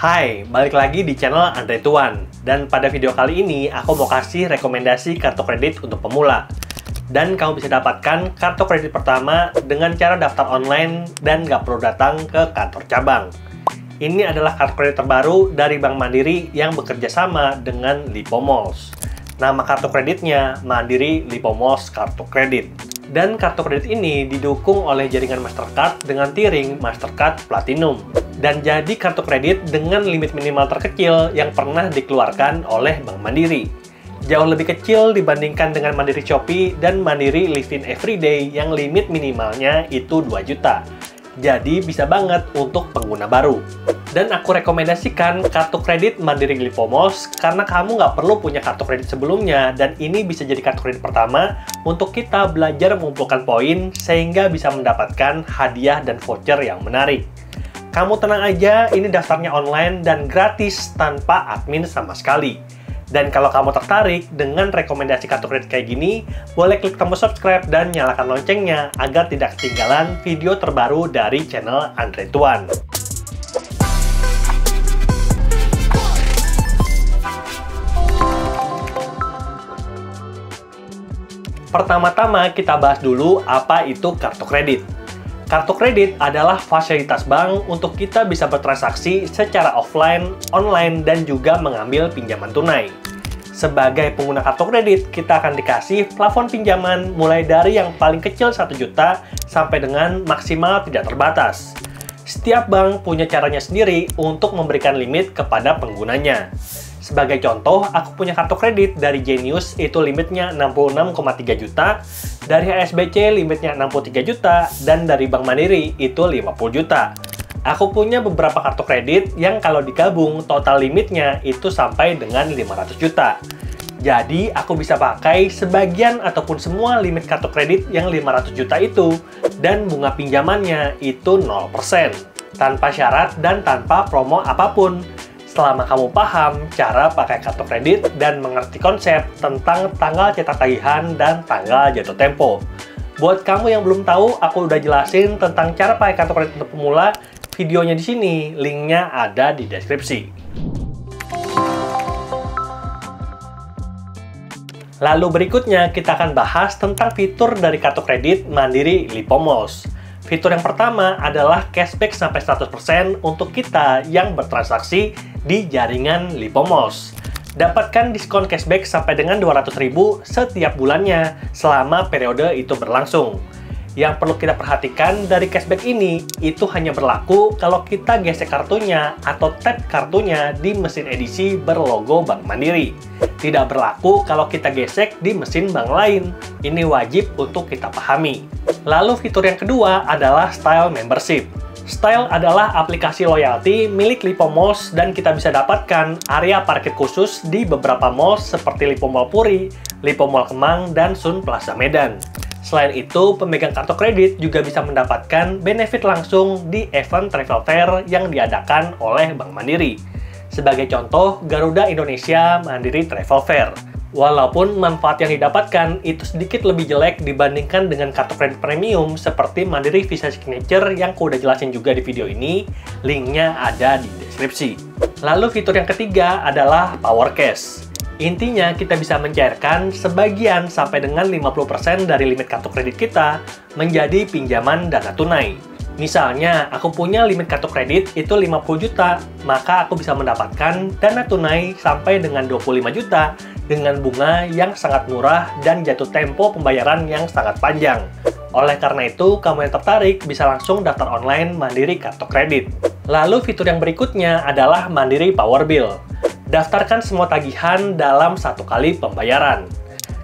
Hai, balik lagi di channel Andre Tuan. Dan pada video kali ini, aku mau kasih rekomendasi kartu kredit untuk pemula. Dan kamu bisa dapatkan kartu kredit pertama dengan cara daftar online dan nggak perlu datang ke kantor cabang. Ini adalah kartu kredit terbaru dari Bank Mandiri yang bekerja sama dengan Lipo Malls. Nama kartu kreditnya Mandiri Lipo Malls Kartu Kredit. Dan kartu kredit ini didukung oleh jaringan Mastercard dengan tiring Mastercard Platinum dan jadi kartu kredit dengan limit minimal terkecil yang pernah dikeluarkan oleh Bank Mandiri. Jauh lebih kecil dibandingkan dengan Mandiri Shopee dan Mandiri Livin Everyday yang limit minimalnya itu 2 juta. Jadi bisa banget untuk pengguna baru. Dan aku rekomendasikan kartu kredit Mandiri Lipomos karena kamu nggak perlu punya kartu kredit sebelumnya dan ini bisa jadi kartu kredit pertama untuk kita belajar mengumpulkan poin sehingga bisa mendapatkan hadiah dan voucher yang menarik. Kamu tenang aja, ini daftarnya online dan gratis tanpa admin sama sekali. Dan kalau kamu tertarik dengan rekomendasi kartu kredit kayak gini, boleh klik tombol subscribe dan nyalakan loncengnya agar tidak ketinggalan video terbaru dari channel Andre Tuan. Pertama-tama kita bahas dulu apa itu kartu kredit. Kartu kredit adalah fasilitas bank untuk kita bisa bertransaksi secara offline, online, dan juga mengambil pinjaman tunai. Sebagai pengguna kartu kredit, kita akan dikasih plafon pinjaman mulai dari yang paling kecil 1 juta sampai dengan maksimal tidak terbatas. Setiap bank punya caranya sendiri untuk memberikan limit kepada penggunanya. Sebagai contoh, aku punya kartu kredit dari Genius, itu limitnya 66,3 juta, dari HSBC limitnya 63 juta, dan dari Bank Mandiri itu 50 juta. Aku punya beberapa kartu kredit yang kalau digabung total limitnya itu sampai dengan 500 juta. Jadi, aku bisa pakai sebagian ataupun semua limit kartu kredit yang 500 juta itu, dan bunga pinjamannya itu 0%, tanpa syarat dan tanpa promo apa pun selama kamu paham cara pakai kartu kredit dan mengerti konsep tentang tanggal cetak tagihan dan tanggal jatuh tempo. Buat kamu yang belum tahu, aku udah jelasin tentang cara pakai kartu kredit untuk pemula. Videonya di sini, linknya ada di deskripsi. Lalu berikutnya kita akan bahas tentang fitur dari kartu kredit Mandiri Lipomos. Fitur yang pertama adalah cashback sampai 100% untuk kita yang bertransaksi di jaringan Lipomos. Dapatkan diskon cashback sampai dengan 200.000 setiap bulannya selama periode itu berlangsung. Yang perlu kita perhatikan dari cashback ini, itu hanya berlaku kalau kita gesek kartunya atau tap kartunya di mesin edisi berlogo Bank Mandiri. Tidak berlaku kalau kita gesek di mesin bank lain. Ini wajib untuk kita pahami. Lalu fitur yang kedua adalah Style Membership. Style adalah aplikasi loyalty milik Lipo Malls dan kita bisa dapatkan area parkir khusus di beberapa malls seperti Lipo Mall Puri, Lipo Mall Kemang, dan Sun Plaza Medan. Selain itu, pemegang kartu kredit juga bisa mendapatkan benefit langsung di event travel fair yang diadakan oleh Bank Mandiri. Sebagai contoh, Garuda Indonesia Mandiri Travel Fair. Walaupun manfaat yang didapatkan itu sedikit lebih jelek dibandingkan dengan kartu kredit premium seperti Mandiri Visa Signature yang aku udah jelasin juga di video ini, linknya ada di deskripsi. Lalu fitur yang ketiga adalah Power Cash. Intinya kita bisa mencairkan sebagian sampai dengan 50% dari limit kartu kredit kita menjadi pinjaman dana tunai. Misalnya, aku punya limit kartu kredit itu 50 juta, maka aku bisa mendapatkan dana tunai sampai dengan 25 juta dengan bunga yang sangat murah dan jatuh tempo pembayaran yang sangat panjang. Oleh karena itu, kamu yang tertarik bisa langsung daftar online Mandiri Kartu Kredit. Lalu fitur yang berikutnya adalah Mandiri Power Bill. Daftarkan semua tagihan dalam satu kali pembayaran.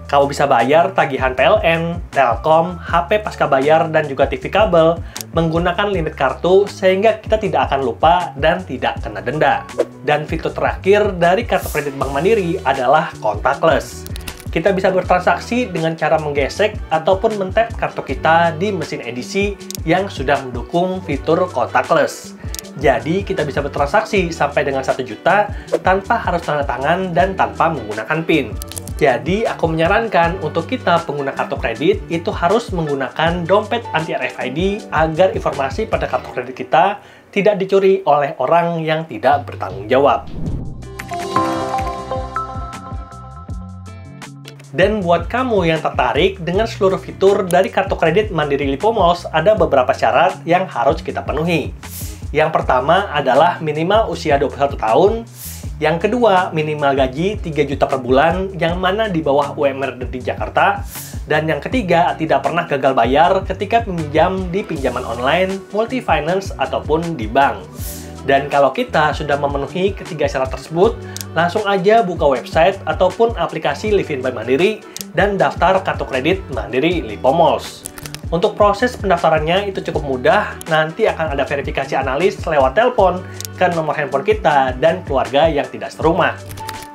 Kamu bisa bayar tagihan PLN, Telkom, HP pasca bayar, dan juga TV kabel menggunakan limit kartu sehingga kita tidak akan lupa dan tidak kena denda. Dan fitur terakhir dari kartu kredit Bank Mandiri adalah contactless. Kita bisa bertransaksi dengan cara menggesek ataupun mentap kartu kita di mesin edisi yang sudah mendukung fitur contactless. Jadi kita bisa bertransaksi sampai dengan 1 juta tanpa harus tanda tangan dan tanpa menggunakan PIN. Jadi, aku menyarankan untuk kita pengguna kartu kredit itu harus menggunakan dompet anti RFID agar informasi pada kartu kredit kita tidak dicuri oleh orang yang tidak bertanggung jawab. Dan buat kamu yang tertarik dengan seluruh fitur dari kartu kredit Mandiri Lipomos, ada beberapa syarat yang harus kita penuhi. Yang pertama adalah minimal usia 21 tahun, yang kedua minimal gaji 3 juta per bulan yang mana di bawah UMR di Jakarta, dan yang ketiga tidak pernah gagal bayar ketika meminjam di pinjaman online, multi finance ataupun di bank. Dan kalau kita sudah memenuhi ketiga syarat tersebut, langsung aja buka website ataupun aplikasi Livin by Mandiri dan daftar kartu kredit Mandiri Lipomols. Untuk proses pendaftarannya itu cukup mudah, nanti akan ada verifikasi analis lewat telepon ke nomor handphone kita dan keluarga yang tidak serumah.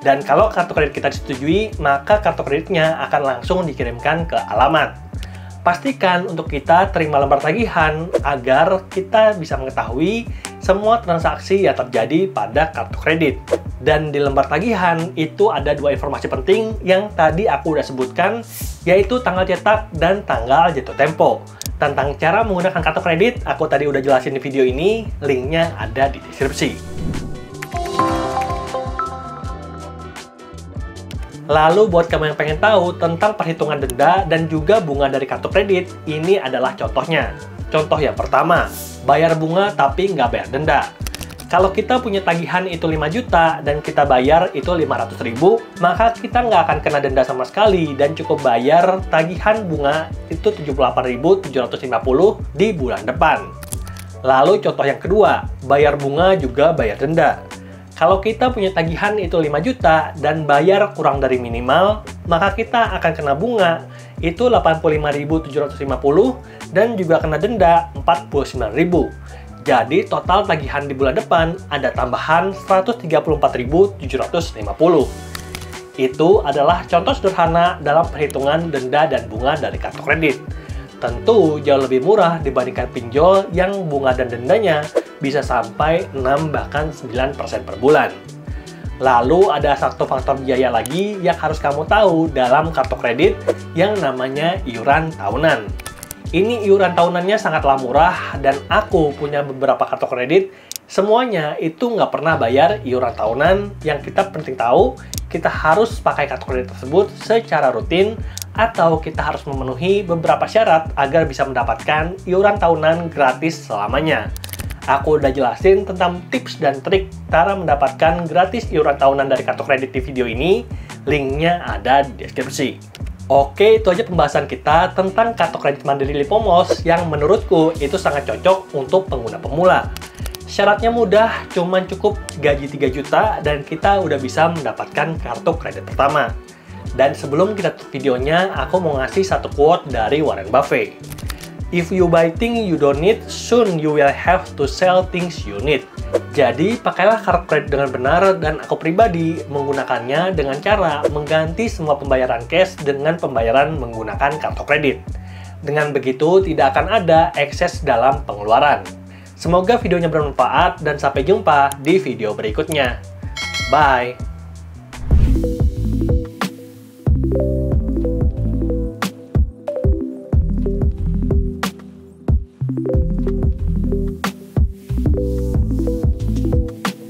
Dan kalau kartu kredit kita disetujui, maka kartu kreditnya akan langsung dikirimkan ke alamat. Pastikan untuk kita terima lembar tagihan agar kita bisa mengetahui semua transaksi yang terjadi pada kartu kredit. Dan di lembar tagihan itu ada dua informasi penting yang tadi aku udah sebutkan, yaitu tanggal cetak dan tanggal jatuh tempo. Tentang cara menggunakan kartu kredit, aku tadi udah jelasin di video ini, linknya ada di deskripsi. Lalu buat kamu yang pengen tahu tentang perhitungan denda dan juga bunga dari kartu kredit, ini adalah contohnya. Contoh yang pertama, bayar bunga tapi nggak bayar denda. Kalau kita punya tagihan itu 5 juta dan kita bayar itu 500 ribu, maka kita nggak akan kena denda sama sekali dan cukup bayar tagihan bunga itu 78.750 di bulan depan. Lalu contoh yang kedua, bayar bunga juga bayar denda. Kalau kita punya tagihan itu 5 juta dan bayar kurang dari minimal, maka kita akan kena bunga itu 85.750 dan juga kena denda 49.000. Jadi total tagihan di bulan depan ada tambahan 134.750. Itu adalah contoh sederhana dalam perhitungan denda dan bunga dari kartu kredit. Tentu jauh lebih murah dibandingkan pinjol yang bunga dan dendanya bisa sampai 6 bahkan 9% per bulan. Lalu ada satu faktor biaya lagi yang harus kamu tahu dalam kartu kredit yang namanya iuran tahunan. Ini iuran tahunannya sangatlah murah dan aku punya beberapa kartu kredit semuanya itu nggak pernah bayar iuran tahunan yang kita penting tahu kita harus pakai kartu kredit tersebut secara rutin atau kita harus memenuhi beberapa syarat agar bisa mendapatkan iuran tahunan gratis selamanya aku udah jelasin tentang tips dan trik cara mendapatkan gratis iuran tahunan dari kartu kredit di video ini. Linknya ada di deskripsi. Oke, itu aja pembahasan kita tentang kartu kredit Mandiri Lipomos yang menurutku itu sangat cocok untuk pengguna pemula. Syaratnya mudah, cuman cukup gaji 3 juta dan kita udah bisa mendapatkan kartu kredit pertama. Dan sebelum kita tutup videonya, aku mau ngasih satu quote dari Warren Buffett. If you buy things you don't need, soon you will have to sell things you need. Jadi, pakailah kartu kredit dengan benar dan aku pribadi menggunakannya dengan cara mengganti semua pembayaran cash dengan pembayaran menggunakan kartu kredit. Dengan begitu, tidak akan ada ekses dalam pengeluaran. Semoga videonya bermanfaat dan sampai jumpa di video berikutnya. Bye!